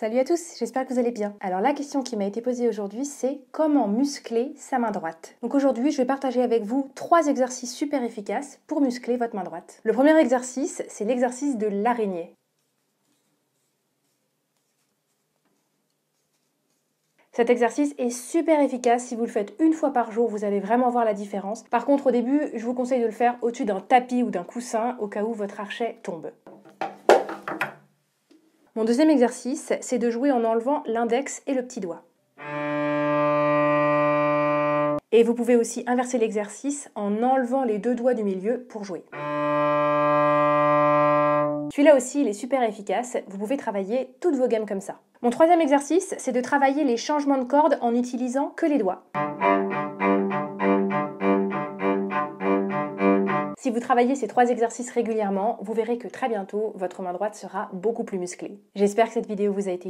Salut à tous, j'espère que vous allez bien. Alors la question qui m'a été posée aujourd'hui c'est comment muscler sa main droite? Donc aujourd'hui je vais partager avec vous trois exercices super efficaces pour muscler votre main droite. Le premier exercice c'est l'exercice de l'araignée. Cet exercice est super efficace. Si vous le faites une fois par jour, vous allez vraiment voir la différence. Par contre, au début, je vous conseille de le faire au-dessus d'un tapis ou d'un coussin au cas où votre archet tombe. Mon deuxième exercice, c'est de jouer en enlevant l'index et le petit doigt. Et vous pouvez aussi inverser l'exercice en enlevant les deux doigts du milieu pour jouer. Celui-là aussi, il est super efficace. Vous pouvez travailler toutes vos gammes comme ça. Mon troisième exercice, c'est de travailler les changements de cordes en utilisant que les doigts. Si vous travaillez ces trois exercices régulièrement, vous verrez que très bientôt, votre main droite sera beaucoup plus musclée. J'espère que cette vidéo vous a été